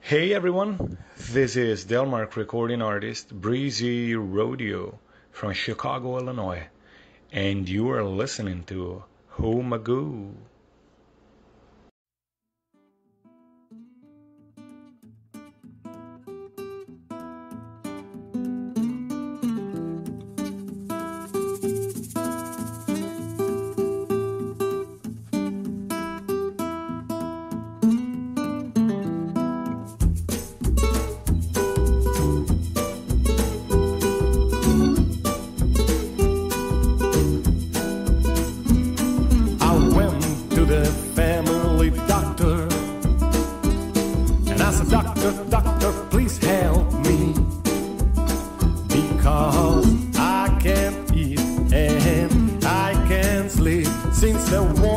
Hey everyone, this is Delmark recording artist Breezy Rodio from Chicago, Illinois, and you are listening to Who Magoo. The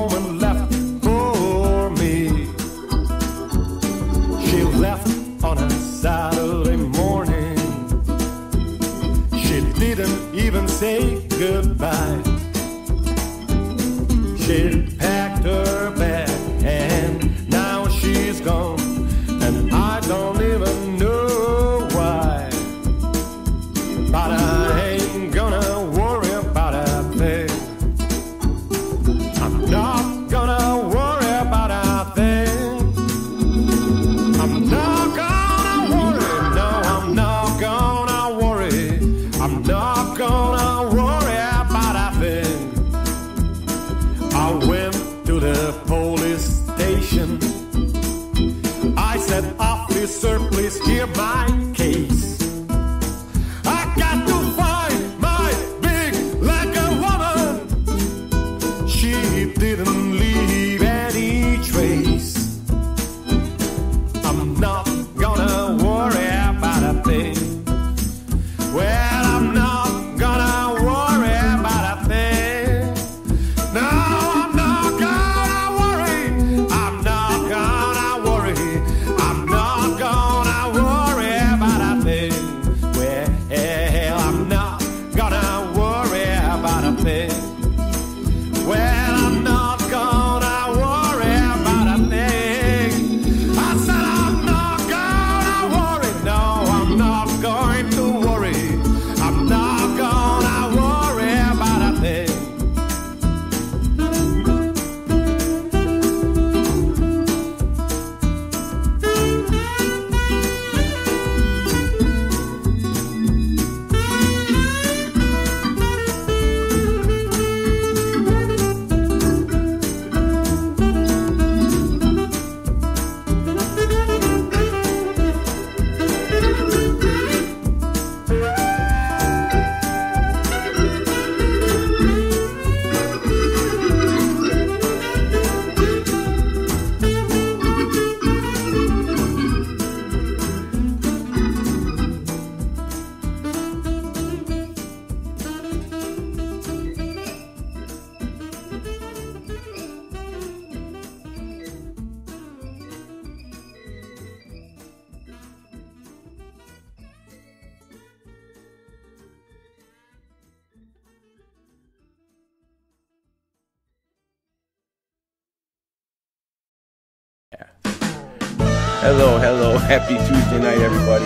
Hello, hello. Happy Tuesday night, everybody.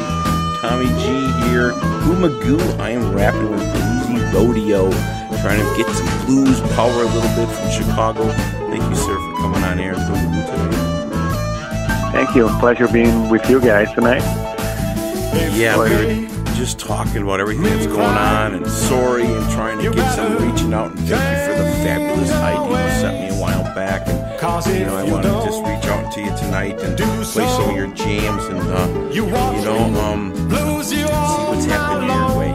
Tommy G here. Who Magoo? I am rapping with Bluesy Rodio, trying to get some blues power a little bit from Chicago. Thank you, sir, for coming on air and Who Magoo. Thank you. Pleasure being with you guys tonight. Yeah, we were just talking about everything that's going on and sorry and trying to get some reaching out and thank you for the fabulous idea you sent me a while back. And, you know, I wanted to just reach out to you tonight and play some of your jams and, uh, you know, um, see what's happening your way.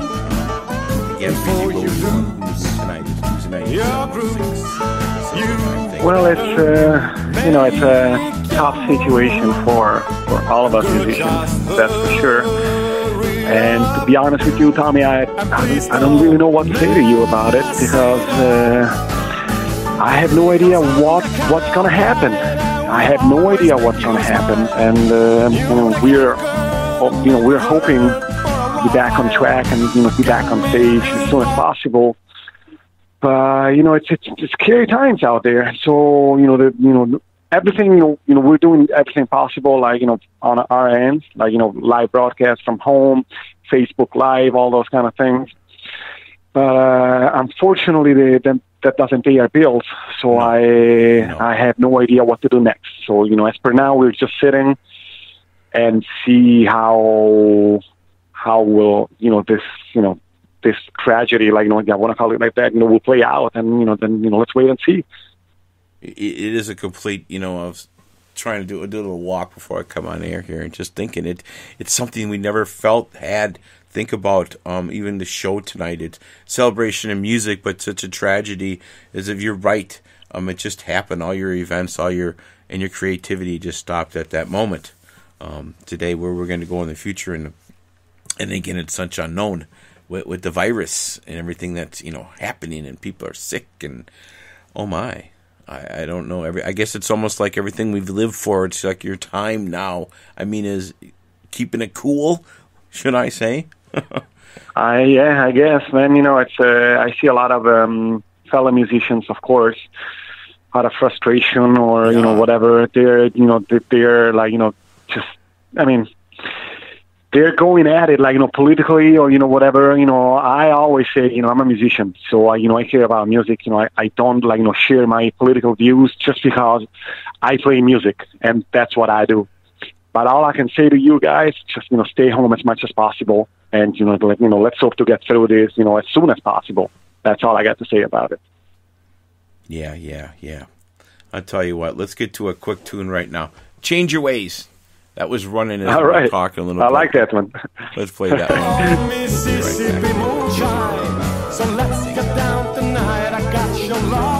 Again, Busy Blues tonight. It's Tuesday night. Six, seven, nine. Well, it's uh, you know it's a tough situation for for all of us musicians, that's for sure. And to be honest with you, Tommy, I I, I don't really know what to say to you about it because uh, I have no idea what what's gonna happen. I have no idea what's gonna happen, and uh, you know we're you know we're hoping to be back on track and you know be back on stage as soon as possible. But you know, it's, it's it's scary times out there. So you know, the you know, everything, you know, you know, we're doing everything possible, like you know, on our ends, like you know, live broadcast from home, Facebook Live, all those kind of things. But uh, unfortunately, the, the, that doesn't pay our bills, so no. I no. I have no idea what to do next. So you know, as per now, we're just sitting and see how how will you know this you know this tragedy, like you know, I want to call it like that, you know, will play out, and you know, then you know, let's wait and see. It is a complete, you know, I was trying to do, do a little walk before I come on air here, and just thinking it, it's something we never felt had. Think about um, even the show tonight. It's celebration and music, but such a tragedy. As if you're right, um, it just happened. All your events, all your and your creativity just stopped at that moment. Um, today, where we're going to go in the future, and and again, it's such unknown with, with the virus and everything that's you know happening and people are sick and oh my I, I don't know every I guess it's almost like everything we've lived for it's like your time now I mean is keeping it cool should I say I yeah I guess man you know it's uh, I see a lot of um, fellow musicians of course out of frustration or yeah. you know whatever they're you know they're like you know just I mean they're going at it like you know politically or you know whatever you know i always say you know i'm a musician so I, you know i care about music you know I, I don't like you know share my political views just because i play music and that's what i do but all i can say to you guys just you know stay home as much as possible and you know like you know let's hope to get through this you know as soon as possible that's all i got to say about it yeah yeah yeah i'll tell you what let's get to a quick tune right now change your ways that was running as All right. we talking a little bit. I bit. like that one. Let's play that one. Mississippi moonshine. So let's get down tonight. I got your love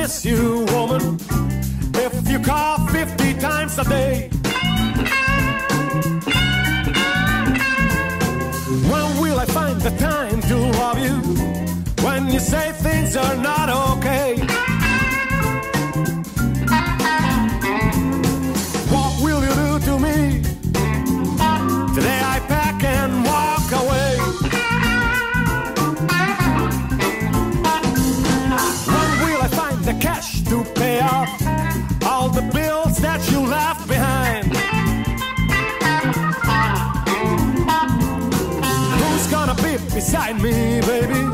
miss you, woman, if you cough 50 times a day. When will I find the time to love you? When you say things are not over. find me, baby.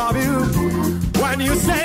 love you. When you say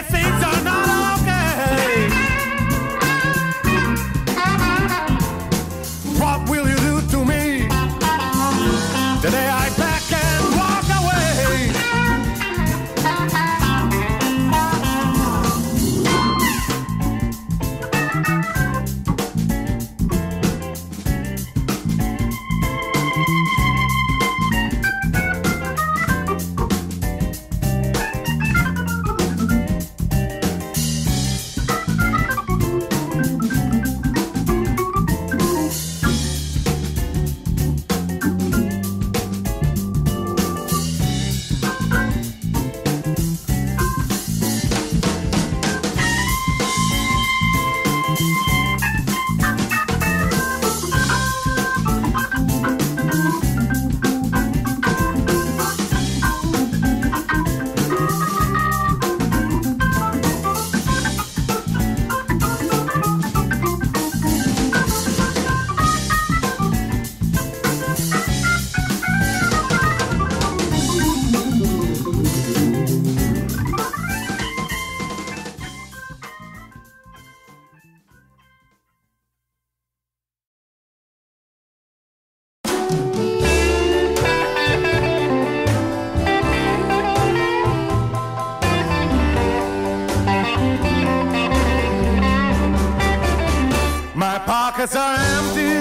i'm empty